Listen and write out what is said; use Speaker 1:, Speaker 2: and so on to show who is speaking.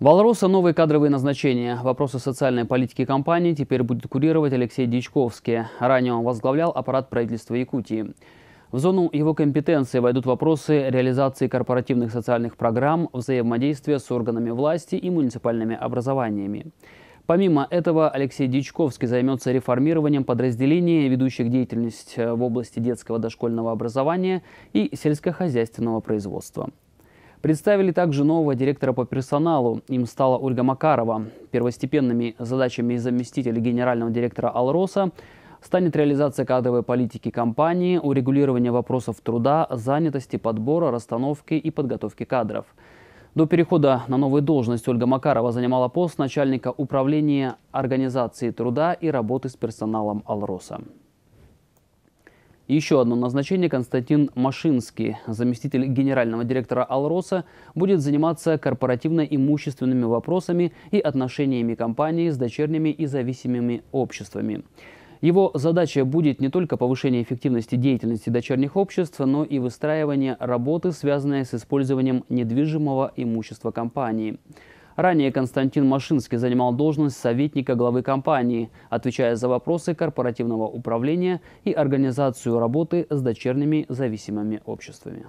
Speaker 1: В Алроса новые кадровые назначения. Вопросы социальной политики компании теперь будет курировать Алексей Дичковский. Ранее он возглавлял аппарат правительства Якутии. В зону его компетенции войдут вопросы реализации корпоративных социальных программ, взаимодействия с органами власти и муниципальными образованиями. Помимо этого, Алексей Дичковский займется реформированием подразделений, ведущих деятельность в области детского дошкольного образования и сельскохозяйственного производства. Представили также нового директора по персоналу. Им стала Ольга Макарова. Первостепенными задачами заместителя генерального директора «Алроса» станет реализация кадровой политики компании, урегулирование вопросов труда, занятости, подбора, расстановки и подготовки кадров. До перехода на новую должность Ольга Макарова занимала пост начальника управления организации труда и работы с персоналом «Алроса». Еще одно назначение Константин Машинский, заместитель генерального директора «Алроса», будет заниматься корпоративно-имущественными вопросами и отношениями компании с дочерними и зависимыми обществами. Его задача будет не только повышение эффективности деятельности дочерних обществ, но и выстраивание работы, связанной с использованием недвижимого имущества компании. Ранее Константин Машинский занимал должность советника главы компании, отвечая за вопросы корпоративного управления и организацию работы с дочерними зависимыми обществами.